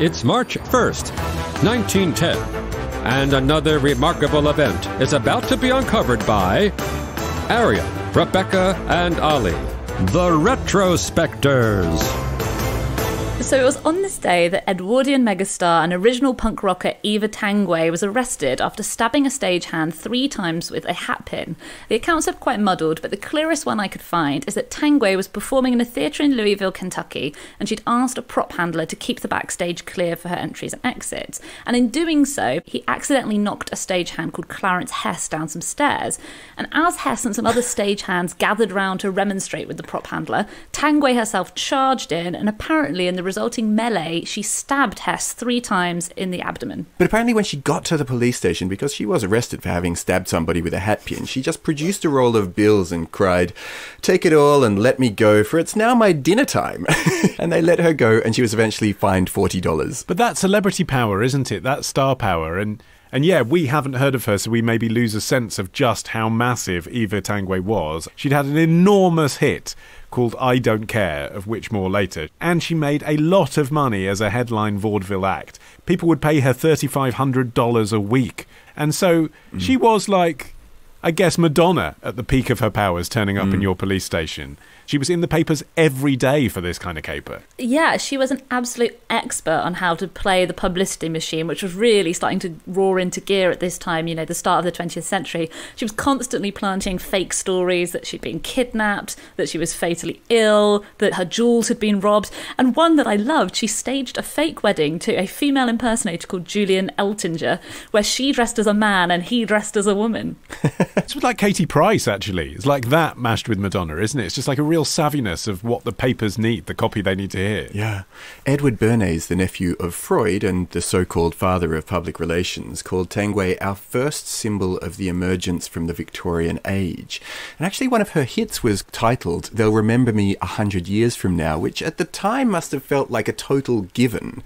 It's March 1st, 1910, and another remarkable event is about to be uncovered by Arion, Rebecca, and Olly, the Retrospectors. So it was on this day that Edwardian megastar and original punk rocker Eva Tanguay was arrested after stabbing a stagehand three times with a hatpin. The accounts are quite muddled, but the clearest one I could find is that Tanguay was performing in a theatre in Louisville, Kentucky, and she'd asked a prop handler to keep the backstage clear for her entries and exits. And in doing so, he accidentally knocked a stagehand called Clarence Hess down some stairs. And as Hess and some other stagehands gathered round to remonstrate with the prop handler, Tanguay herself charged in, and apparently in the resulting melee, she stabbed Hess three times in the abdomen. But apparently, when she got to the police station, because she was arrested for having stabbed somebody with a hat pin, she just produced a roll of bills and cried, Take it all and let me go, for it's now my dinner time. and they let her go, and she was eventually fined $40. But that's celebrity power, isn't it? That's star power. And and yeah, we haven't heard of her, so we maybe lose a sense of just how massive Eva Tanguay was. She'd had an enormous hit called I Don't Care, of which more later, and she made a lot of money as a headline vaudeville act. People would pay her $3,500 a week. And so mm. she was like, I guess, Madonna at the peak of her powers turning up mm. in your police station. She was in the papers every day for this kind of caper. Yeah, she was an absolute expert on how to play the publicity machine, which was really starting to roar into gear at this time, you know, the start of the 20th century. She was constantly planting fake stories that she'd been kidnapped, that she was fatally ill, that her jewels had been robbed. And one that I loved, she staged a fake wedding to a female impersonator called Julian Eltinge, where she dressed as a man and he dressed as a woman. it's like Katie Price, actually. It's like that mashed with Madonna, isn't it? It's just like a real savviness of what the papers need, the copy they need to hear. Yeah. Edward Bernays, the nephew of Freud and the so called father of public relations, called Tanguay our first symbol of the emergence from the Victorian age. And actually, one of her hits was titled They'll Remember Me a Hundred Years From Now, which at the time must have felt like a total given.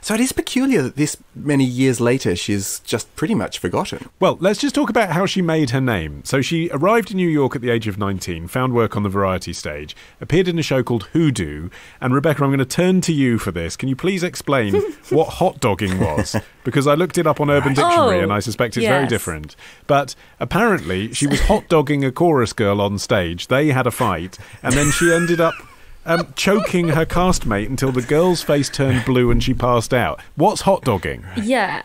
So it is peculiar that this many years later she's just pretty much forgotten. Well, let's just talk about how she made her name. So she arrived in New York at the age of 19, found work on the variety stage, appeared in a show called Hoodoo. And Rebecca, I'm going to turn to you for this. Can you please explain what hot dogging was? Because I looked it up on Urban Dictionary oh, and I suspect it's yes. very different. But apparently she was hot dogging a chorus girl on stage. They had a fight, and then she ended up um, choking her castmate until the girl's face turned blue and she passed out. What's hot dogging? Yeah.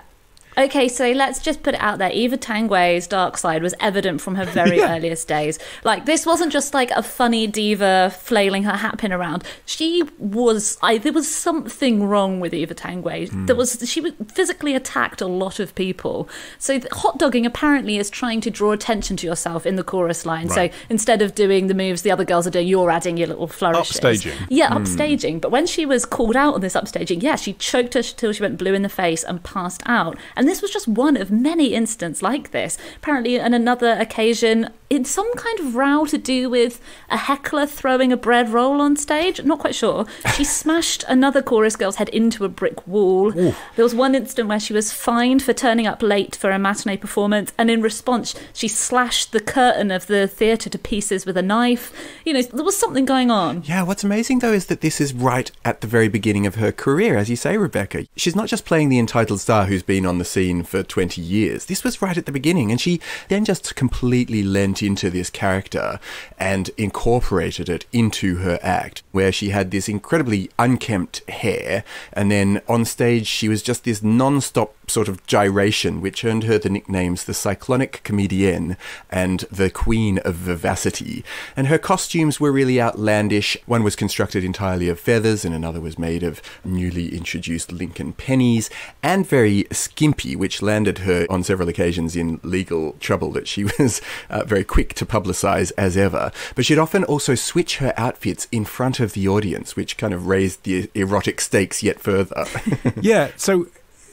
Okay, so let's just put it out there. Eva Tanguay's dark side was evident from her very yeah. earliest days. Like this wasn't just like a funny diva flailing her hatpin around. She was. I, there was something wrong with Eva Tanguay. Mm. There was. She physically attacked a lot of people. So hot dogging apparently is trying to draw attention to yourself in the chorus line. Right. So instead of doing the moves the other girls are doing, you're adding your little flourishes. Upstaging. Yeah, mm. upstaging. But when she was called out on this upstaging, yeah, she choked her till she went blue in the face and passed out. And and this was just one of many instances like this. Apparently, on another occasion, in some kind of row to do with a heckler throwing a bread roll on stage. Not quite sure. She smashed another chorus girl's head into a brick wall. Ooh. There was one incident where she was fined for turning up late for a matinee performance, and in response, she slashed the curtain of the theatre to pieces with a knife. You know, there was something going on. Yeah, what's amazing though is that this is right at the very beginning of her career, as you say, Rebecca. She's not just playing the entitled star who's been on the scene for 20 years. This was right at the beginning, and she then just completely lent into this character and incorporated it into her act, where she had this incredibly unkempt hair, and then on stage she was just this non stop sort of gyration, which earned her the nicknames the cyclonic comedienne and the queen of vivacity. And her costumes were really outlandish. One was constructed entirely of feathers, and another was made of newly introduced Lincoln pennies, and very skimpy, which landed her on several occasions in legal trouble that she was uh, very quick to publicize as ever. But she'd often also switch her outfits in front of the audience, which kind of raised the erotic stakes yet further. yeah, so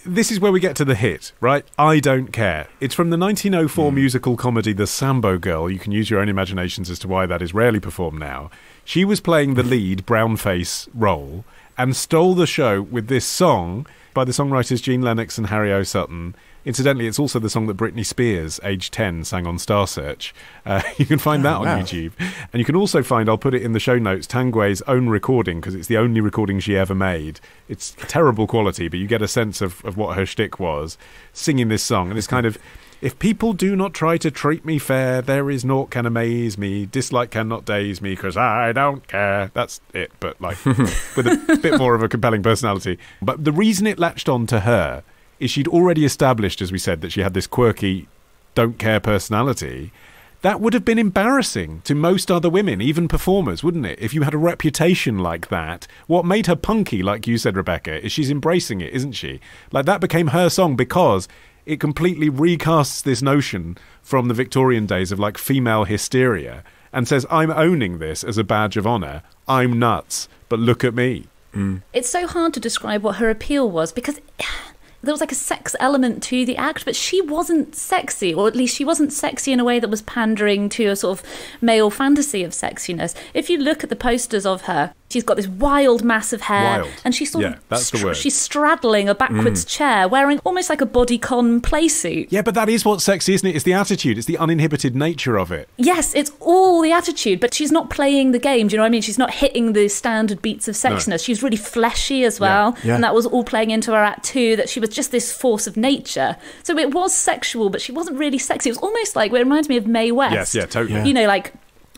this is where we get to the hit, right? I Don't Care. It's from the 1904 mm. musical comedy The Sambo Girl. You can use your own imaginations as to why that is rarely performed now. She was playing the lead brownface role and stole the show with this song by the songwriters Jean Lenox and Harry O. Sutton. Incidentally, it's also the song that Britney Spears, age 10, sang on Star Search. Uh, you can find that on wow. YouTube. And you can also find, I'll put it in the show notes, Tanguay's own recording, because it's the only recording she ever made. It's terrible quality, but you get a sense of, of what her shtick was, singing this song. And it's kind of. If people do not try to treat me fair, there is naught can amaze me. Dislike cannot daze me, because I don't care. That's it, but like with a bit more of a compelling personality. But the reason it latched on to her is she'd already established, as we said, that she had this quirky, don't care personality. That would have been embarrassing to most other women, even performers, wouldn't it? If you had a reputation like that, what made her punky, like you said, Rebecca, is she's embracing it, isn't she? Like that became her song because it completely recasts this notion from the Victorian days of like female hysteria and says, I'm owning this as a badge of honour. I'm nuts, but look at me. Mm. It's so hard to describe what her appeal was because there was like a sex element to the act, but she wasn't sexy, or at least she wasn't sexy in a way that was pandering to a sort of male fantasy of sexiness. If you look at the posters of her, she's got this wild mass of hair, Wild. and she's sort Yeah, of that's the word. she's straddling a backwards mm. chair, wearing almost like a bodycon playsuit. Yeah, but that is what's sexy, isn't it? It's the attitude, it's the uninhibited nature of it. Yes, it's all the attitude, but she's not playing the game. Do you know what I mean? She's not hitting the standard beats of sexiness. She's really fleshy as well. yeah. And that was all playing into her act too, that she was just this force of nature. So it was sexual, but she wasn't really sexy. It was almost like, it reminds me of Mae West. Yes, yeah, totally. Yeah. You know, like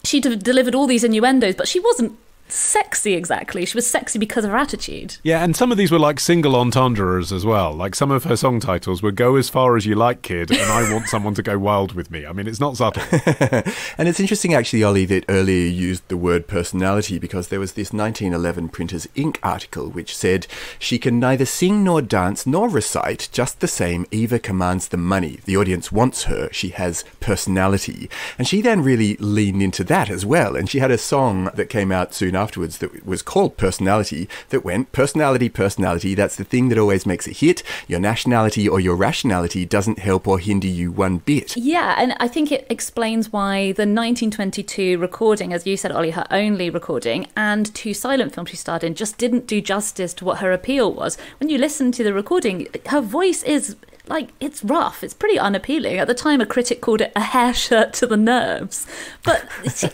she'd have delivered all these innuendos, but she wasn't sexy exactly. She was sexy because of her attitude. Yeah, and some of these were like single entendres as well. Like some of her song titles were "Go as far as you like, kid," and "I want someone to go wild with me." I mean, it's not subtle. And it's interesting, actually, Olly, that earlier you used the word personality because there was this 1911 Printers' Ink article which said, She can neither sing nor dance nor recite, just the same. Eva commands the money. The audience wants her. She has personality. And she then really leaned into that as well. And she had a song that came out soon afterwards that was called Personality that went, Personality, personality, that's the thing that always makes a hit. Your nationality or your rationality doesn't help or hinder you one bit. Yeah, and I think it explains why the 1922 recording, as you said, Olly, her only recording, and two silent films she starred in, just didn't do justice to what her appeal was. When you listen to the recording, her voice is like it's rough. It's pretty unappealing. At the time, a critic called it a hair shirt to the nerves. But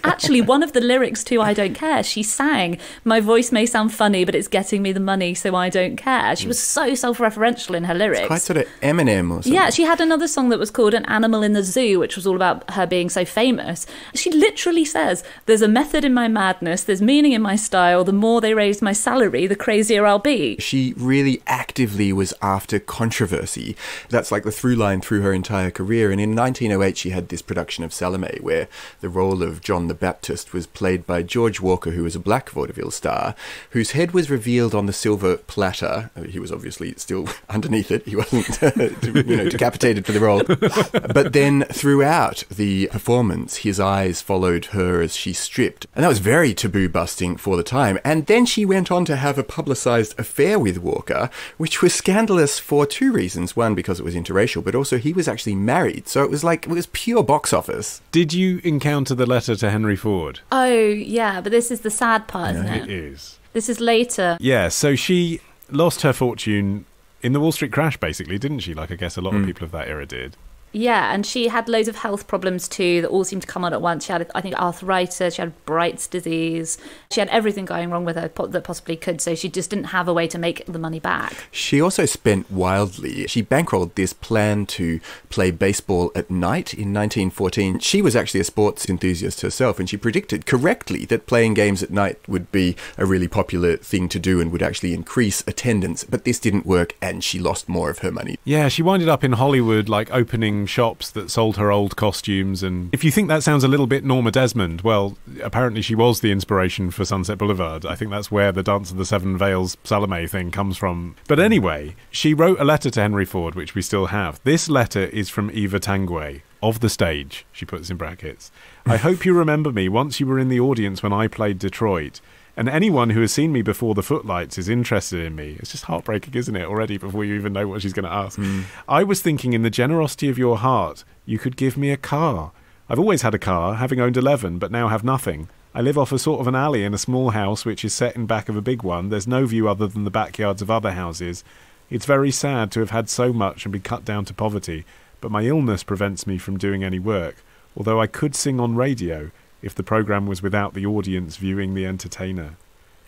actually, one of the lyrics to "I Don't Care," she sang, "My voice may sound funny, but it's getting me the money, so I don't care." She was mm. so self-referential in her lyrics. Quite sort of Eminem or something. Yeah, she had another song that was called An Animal in the Zoo, which was all about her being so famous. She literally says, There's a method in my madness, there's meaning in my style. The more they raise my salary, the crazier I'll be. she really actively was after controversy. That's like the through line through her entire career. And in 1908, she had this production of Salome, where the role of John the Baptist was played by George Walker, who was a black vaudeville star, whose head was revealed on the silver platter. Uh, He was obviously still underneath it. He wasn't, you know, decapitated for the role. But then throughout the performance, his eyes followed her as she stripped. And that was very taboo busting for the time. And then she went on to have a publicized affair with Walker, which was scandalous for two reasons. One, because it was interracial, but also he was actually married. So it was like, it was pure box office. Did you encounter the letter to Henry Ford? Oh, yeah, but this is the sad part, isn't It it? is. This is later. Yeah, so she lost her fortune in the Wall Street crash, basically, didn't she? Like I guess a lot of hmm. people of that era did. Yeah, and she had loads of health problems too that all seemed to come on at once. She had, I think, arthritis, she had Bright's disease. She had everything going wrong with her po- that possibly could, so she just didn't have a way to make the money back. She also spent wildly. She bankrolled this plan to play baseball at night in 1914. She was actually a sports enthusiast herself, and she predicted correctly that playing games at night would be a really popular thing to do and would actually increase attendance. But this didn't work, and she lost more of her money. Yeah, she winded up in Hollywood, like opening shops that sold her old costumes. And if you think that sounds a little bit Norma Desmond, well, apparently she was the inspiration for Sunset Boulevard. I think that's where the Dance of the Seven Veils Salome thing comes from. But anyway, she wrote a letter to Henry Ford, which we still have. This letter is from Eva Tanguay. Of the stage, she puts in brackets. I hope you remember me once you were in the audience when I played Detroit. And anyone who has seen me before the footlights is interested in me. It's just heartbreaking, isn't it, already, before you even know what she's going to ask. Hmm. I was thinking, in the generosity of your heart, you could give me a car. I've always had a car, having owned 11, but now have nothing. I live off a sort of an alley in a small house which is set in back of a big one. There's no view other than the backyards of other houses. It's very sad to have had so much and be cut down to poverty, but my illness prevents me from doing any work, although I could sing on radio if the program was without the audience viewing the entertainer.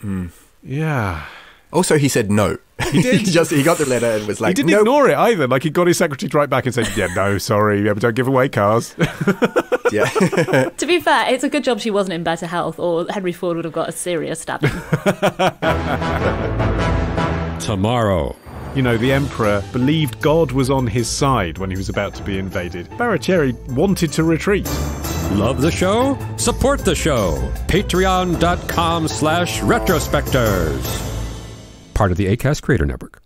Hmm. Yeah. Also, he said no. He did just—he got the letter and was like—he didn't nope. ignore it either. Like he got his secretary to write back and said, "Yeah, no, sorry, yeah, we don't give away cars." Yeah. To be fair, it's a good job she wasn't in better health, or Henry Ford would have got a serious stabbing. Tomorrow. you know, the emperor believed God was on his side when he was about to be invaded. Baratieri wanted to retreat. Love the show? Support the show. Patreon.com slash retrospectors. Part of the ACAST Creator Network.